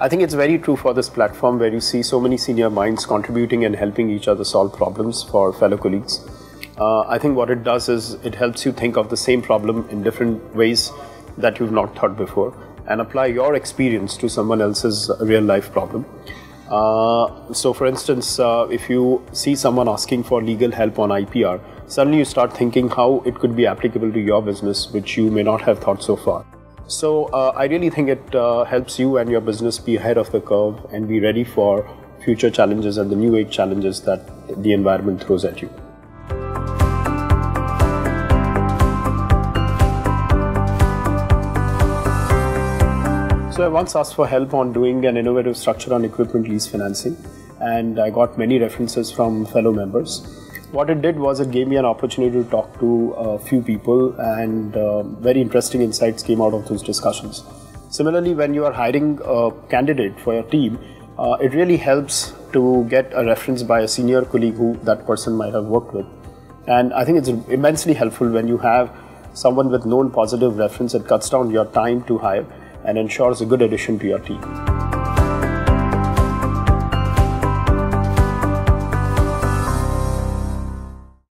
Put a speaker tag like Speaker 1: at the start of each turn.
Speaker 1: I think it's very true for this platform where you see so many senior minds contributing and helping each other solve problems for fellow colleagues. Uh, I think what it does is it helps you think of the same problem in different ways that you've not thought before and apply your experience to someone else's real life problem. Uh, so, for instance, uh, if you see someone asking for legal help on IPR, suddenly you start thinking how it could be applicable to your business, which you may not have thought so far. So, uh, I really think it uh, helps you and your business be ahead of the curve and be ready for future challenges and the new age challenges that the environment throws at you. So I once asked for help on doing an innovative structure on equipment lease financing, and I got many references from fellow members. What it did was it gave me an opportunity to talk to a few people, and uh, very interesting insights came out of those discussions. Similarly, when you are hiring a candidate for your team, uh, it really helps to get a reference by a senior colleague who that person might have worked with. And I think it's immensely helpful when you have someone with known positive reference. It cuts down your time to hire and ensures a good addition to your team.